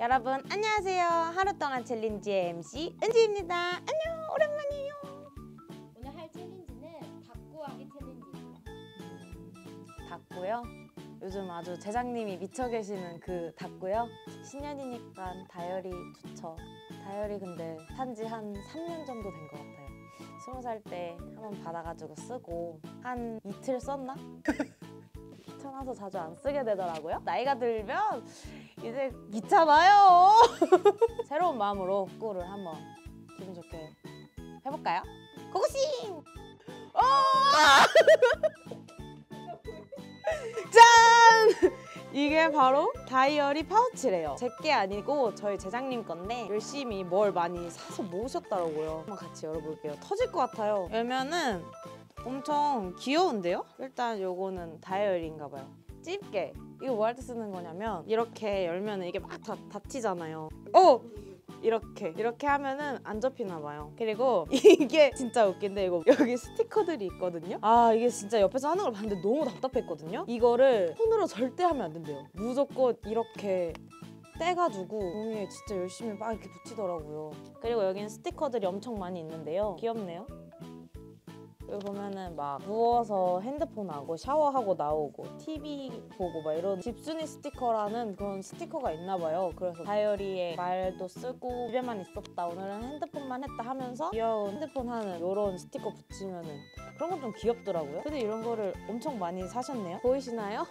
여러분 안녕하세요. 하루 동안 챌린지의 MC 은지입니다. 안녕 오랜만이에요. 오늘 할 챌린지는 다꾸하기 챌린지입니다. 다꾸요. 요즘 아주 제장님이 미쳐 계시는 그 다꾸요. 신년이니까 다이어리 좋죠. 다이어리 근데 산지 한 3년 정도 된 것 같아요. 스무 살 때 한번 받아가지고 쓰고 한 이틀 썼나? 귀찮아서 자주 안 쓰게 되더라고요. 나이가 들면 이제 귀찮아요. 새로운 마음으로 닭고를 한번 기분 좋게 해볼까요? 고고싱! 어! 짠! 이게 바로 다이어리 파우치래요. 제게 아니고 저희 제장님 건데 열심히 뭘 많이 사서 모으셨더라고요. 한번 같이 열어볼게요. 터질 것 같아요. 열면은 엄청 귀여운데요? 일단 요거는 다이어리인가 봐요. 집게. 이거 뭐 할 때 쓰는 거냐면 이렇게 열면 이게 막 다, 닫히잖아요. 어! 이렇게 이렇게 하면은 안 접히나 봐요. 그리고 이게 진짜 웃긴데 이거 여기 스티커들이 있거든요. 아 이게 진짜 옆에서 하는 걸 봤는데 너무 답답했거든요. 이거를 손으로 절대 하면 안 된대요. 무조건 이렇게 떼가지고 종이에 진짜 열심히 막 이렇게 붙이더라고요. 그리고 여기는 스티커들이 엄청 많이 있는데요. 귀엽네요. 여기 보면은 막 누워서 핸드폰 하고 샤워하고 나오고 TV 보고 막 이런 집순이 스티커라는 그런 스티커가 있나 봐요. 그래서 다이어리에 말도 쓰고 집에만 있었다 오늘은 핸드폰만 했다 하면서 귀여운 핸드폰 하는 이런 스티커 붙이면은 그런 건 좀 귀엽더라고요. 근데 이런 거를 엄청 많이 사셨네요. 보이시나요?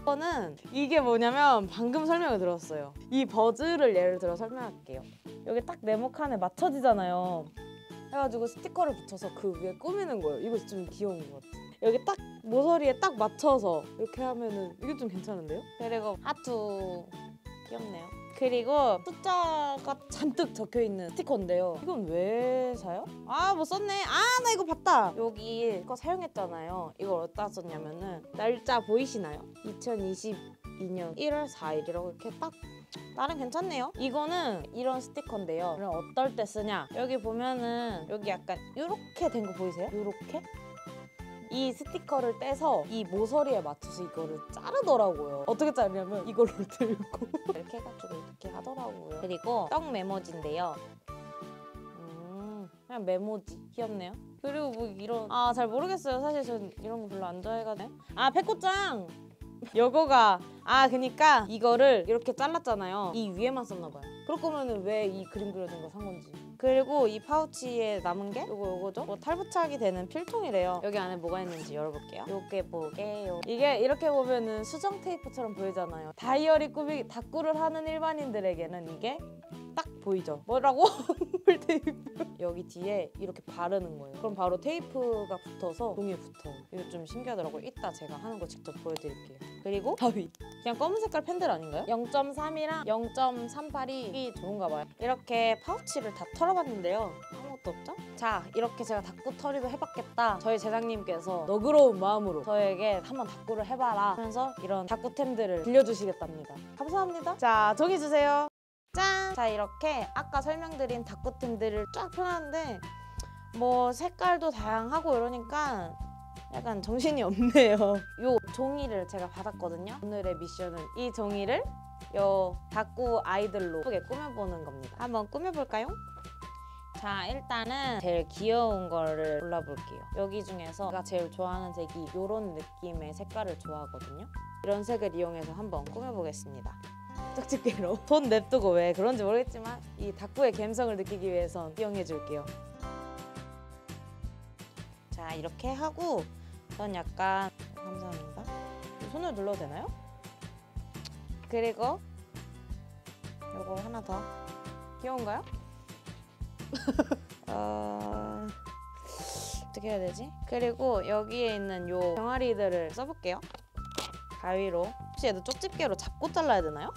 이거는 이게 뭐냐면 방금 설명을 들었어요. 이 버즈를 예를 들어 설명할게요. 여기 딱 네모 칸에 맞춰지잖아요. 해가지고 스티커를 붙여서 그 위에 꾸미는 거예요. 이거 좀 귀여운 것 같아. 여기 딱 모서리에 딱 맞춰서 이렇게 하면은 이게 좀 괜찮은데요? 그리고 하트 귀엽네요. 그리고 숫자가 잔뜩 적혀 있는 스티커인데요. 이건 왜 사요? 아, 뭐 썼네. 아, 나 이거 봤다. 여기 이거 사용했잖아요. 이걸 어디다 썼냐면은 날짜 보이시나요? 2022년 1월 4일이라고 이렇게 딱 나름 괜찮네요. 이거는 이런 스티커인데요. 그럼 어떨 때 쓰냐? 여기 보면은 여기 약간 이렇게 된 거 보이세요? 이렇게? 이 스티커를 떼서 이 모서리에 맞춰서 이거를 자르더라고요. 어떻게 자르냐면 이걸로 들고 이렇게 해가지고 이렇게 하더라고요. 그리고 떡 메모지인데요. 음, 그냥 메모지 귀엽네요. 그리고 뭐 이런 아 잘 모르겠어요. 사실 전 이런 거 별로 안 좋아해가지고 아 백호짱 요거가 아 그니까 이거를 이렇게 잘랐잖아요. 이 위에만 썼나 봐요. 그럴 거면은 왜이 그림 그려진 거 산 건지. 그리고 이 파우치에 남은 게 요거 요거죠? 뭐 탈부착이 되는 필통이래요. 여기 안에 뭐가 있는지 열어볼게요. 요게 뭐게요? 이게 이렇게 보면은 수정 테이프처럼 보이잖아요. 다이어리 꾸미기 닭구를 하는 일반인들에게는 이게 딱 보이죠? 뭐라고? 테이프. 여기 뒤에 이렇게 바르는 거예요. 그럼 바로 테이프가 붙어서 종이에 붙어요 이거 좀 신기하더라고요. 이따 제가 하는 거 직접 보여드릴게요 그리고 바위 그냥 검은 색깔 펜들 아닌가요? 0.3이랑 0.38이 좋은가 봐요 이렇게 파우치를 다 털어봤는데요 아무것도 없죠? 자 이렇게 제가 닭구 털이도 해봤겠다 저희 제장님께서 너그러운 마음으로 저에게 한번 닭구를 해봐라 하면서 이런 닭구템들을 빌려주시겠답니다 감사합니다 자 종이 주세요 짠! 자 이렇게 아까 설명드린 닭구템들을 쫙 펴놨는데 뭐 색깔도 다양하고 이러니까 약간 정신이 없네요. 요 종이를 제가 받았거든요. 오늘의 미션은 이 종이를 요 닭구 아이들로 예쁘게 꾸며보는 겁니다. 한번 꾸며볼까요? 자 일단은 제일 귀여운 거를 골라볼게요. 여기 중에서 제가 제일 좋아하는 색이 이런 느낌의 색깔을 좋아하거든요. 이런 색을 이용해서 한번 꾸며보겠습니다. 쪽집게로 돈 냅두고 왜 그런지 모르겠지만 이 닭구의 감성을 느끼기 위해선 이용해 줄게요. 자 이렇게 하고 전 약간 감사합니다. 손을 눌러도 되나요? 그리고 요거 하나 더 귀여운가요? 어... 어떻게 해야 되지? 그리고 여기에 있는 요 병아리들을 써볼게요. 가위로 혹시 얘도 쪽집게로 잡고 잘라야 되나요?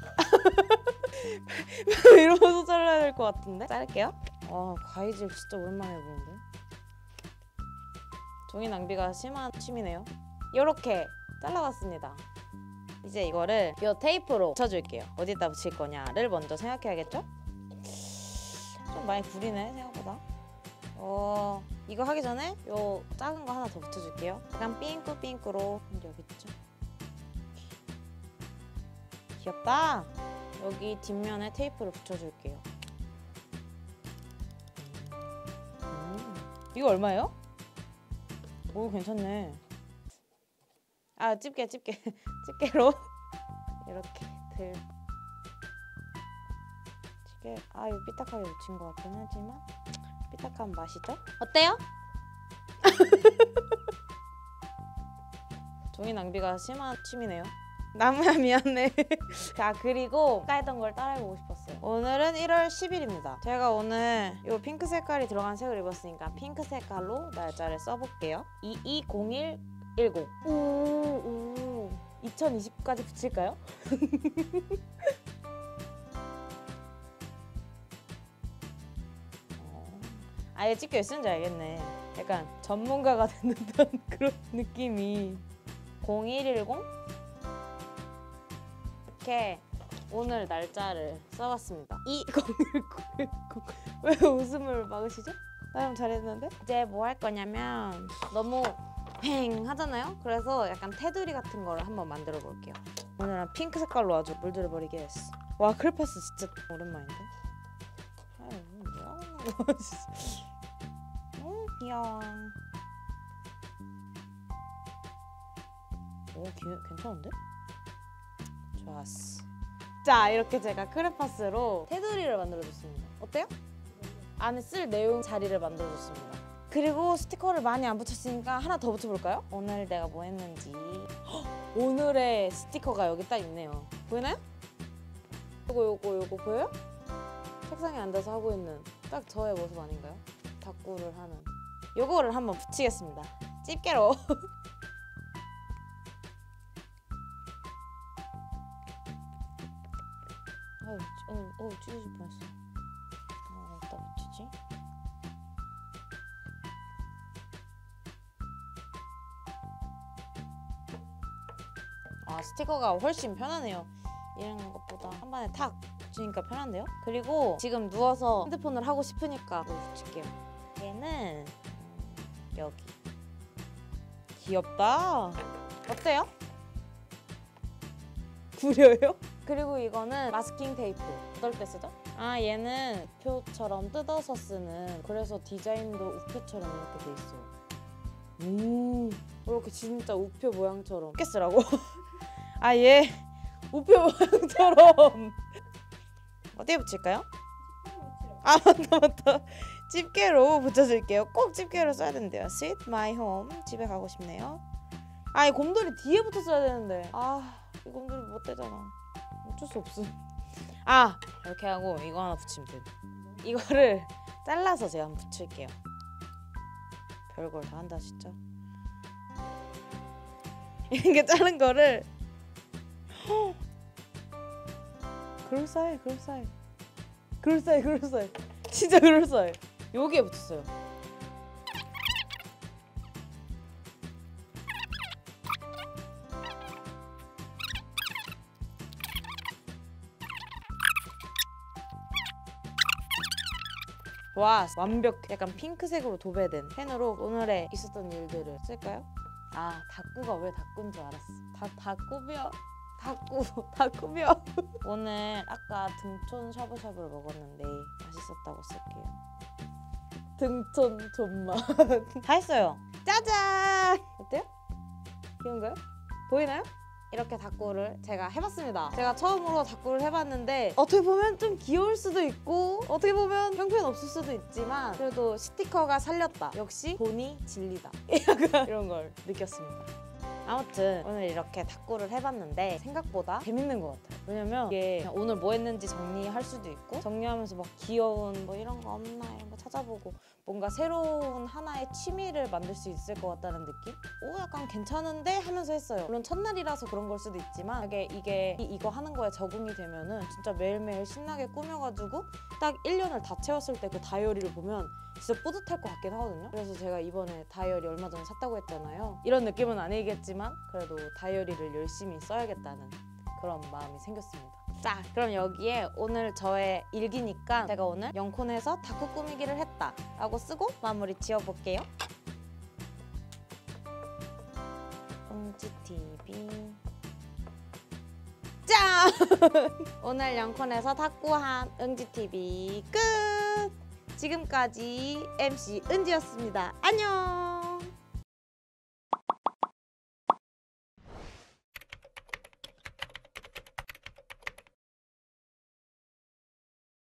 이러면서 잘라야 될 것 같은데? 자를게요. 아 가위질 진짜 오랜만에 해보는데. 종이 낭비가 심한 취미네요. 이렇게 잘라봤습니다. 이제 이거를 이 테이프로 붙여줄게요. 어디다 붙일 거냐를 먼저 생각해야겠죠? 좀 많이 구리네 생각보다. 어 이거 하기 전에 요 작은 거 하나 더 붙여줄게요. 약간 삥꾸삥꾸로 여기 있죠? 귀엽다. 여기 뒷면에 테이프를 붙여줄게요. 음, 이거 얼마예요? 오 괜찮네. 아 집게 집게 집게로 이렇게 들. 집게 아 이거 삐딱하게 붙인 것 같긴 하지만 삐딱한 맛이죠? 어때요? 종이 낭비가 심한 취미네요. 나무야 미안해. 자 그리고 까였던 걸 따라해보고 싶었어요. 오늘은 1월 10일입니다. 제가 오늘 이 핑크 색깔이 들어간 색을 입었으니까 핑크 색깔로 날짜를 써볼게요. 220110. 오, 오. 2020까지 붙일까요? 어, 아예 찍혀 있는지 알겠네. 약간 전문가가 되는 듯한 그런 느낌이. 0110 이렇게 오늘 날짜를 써봤습니다. 2019 왜 웃음을 막으시죠? 나름 잘했는데? 이제 뭐 할 거냐면 너무 휑 하잖아요? 그래서 약간 테두리 같은 거를 한번 만들어 볼게요. 오늘은 핑크 색깔로 아주 물들여 버리게 했어. 와 크레파스 진짜 오랜만인데? 아유 뭐야? 음 귀여워. 오 기, 괜찮은데? 좋았어. 자 이렇게 제가 크레파스로 테두리를 만들어줬습니다. 어때요? 안에 쓸 내용 자리를 만들어줬습니다. 그리고 스티커를 많이 안 붙였으니까 하나 더 붙여볼까요? 오늘 내가 뭐 했는지 헉, 오늘의 스티커가 여기 딱 있네요. 보이나요? 요거 요거 요거 보여요? 책상에 앉아서 하고 있는 딱 저의 모습 아닌가요? 닭구를 하는 요거를 한번 붙이겠습니다. 집게로 어우, 찌- 어우, 어우 찢어질 뻔했어. 어, 아 스티커가 훨씬 편하네요. 이런 것보다 한 번에 탁 붙이니까 편한데요? 그리고 지금 누워서 핸드폰을 하고 싶으니까 붙일게요. 얘는 음, 여기. 귀엽다. 어때요? 구려요? 그리고 이거는 마스킹 테이프. 어떨 때 쓰죠? 아 얘는 우표처럼 뜯어서 쓰는 그래서 디자인도 우표처럼 이렇게 돼 있어요. 오 이렇게 진짜 우표 모양처럼 이렇게 쓰라고? 아얘 우표 모양처럼 어디에 붙일까요? 아 맞다 맞다 집게로 붙여줄게요. 꼭 집게로 써야 된대요. Sweet my home 집에 가고 싶네요. 아이 곰돌이 뒤에 붙었어야 되는데 아이 곰돌이 못 되잖아. 어쩔 수 없음. 아 이렇게 하고 이거 하나 붙이면 돼. 이거를 잘라서 제가 한번 붙일게요. 별걸 다 한다 진짜. 이렇게 자른 거를 그럴싸해 그럴싸해 그럴싸해 그럴싸해 진짜 그럴싸해 여기에 붙였어요. 와 완벽 약간 핑크색으로 도배된 펜으로 오늘의 있었던 일들을 쓸까요? 아 닭구가 왜 닭구인 줄 알았어. 다 닭구벼 닭구 닭구벼 오늘 아까 등촌 샤브샤브를 먹었는데 맛있었다고 쓸게요 등촌 존맛 다 했어요 짜잔 어때요? 귀여운가요? 보이나요? 이렇게 닭구를 제가 해봤습니다. 제가 처음으로 닭구를 해봤는데 어떻게 보면 좀 귀여울 수도 있고 어떻게 보면 형편없을 수도 있지만 그래도 스티커가 살렸다. 역시 돈이 진리다. 이런 걸 느꼈습니다. 아무튼 오늘 이렇게 닭구를 해봤는데 생각보다 재밌는 것 같아요. 왜냐면 이게 오늘 뭐 했는지 정리할 수도 있고 정리하면서 막 귀여운 뭐 이런 거 없나 이런 거 찾아보고 뭔가 새로운 하나의 취미를 만들 수 있을 것 같다는 느낌? 오 약간 괜찮은데 하면서 했어요. 물론 첫날이라서 그런 걸 수도 있지만 이게 이게 이- 이거 하는 거에 적응이 되면은 진짜 매일매일 신나게 꾸며가지고 딱 1년을 다 채웠을 때 그 다이어리를 보면 진짜 뿌듯할 것 같긴 하거든요. 그래서 제가 이번에 다이어리 얼마 전에 샀다고 했잖아요. 이런 느낌은 아니겠지만 그래도 다이어리를 열심히 써야겠다는 그런 마음이 생겼습니다. 자, 그럼 여기에 오늘 저의 일기니까 제가 오늘 영콘에서 다크 꾸미기를 했다 라고 쓰고 마무리 지어볼게요. 웅지TV 짠! 오늘 영콘에서 탁구한 응지TV 끝! 지금까지 MC 은지였습니다. 안녕!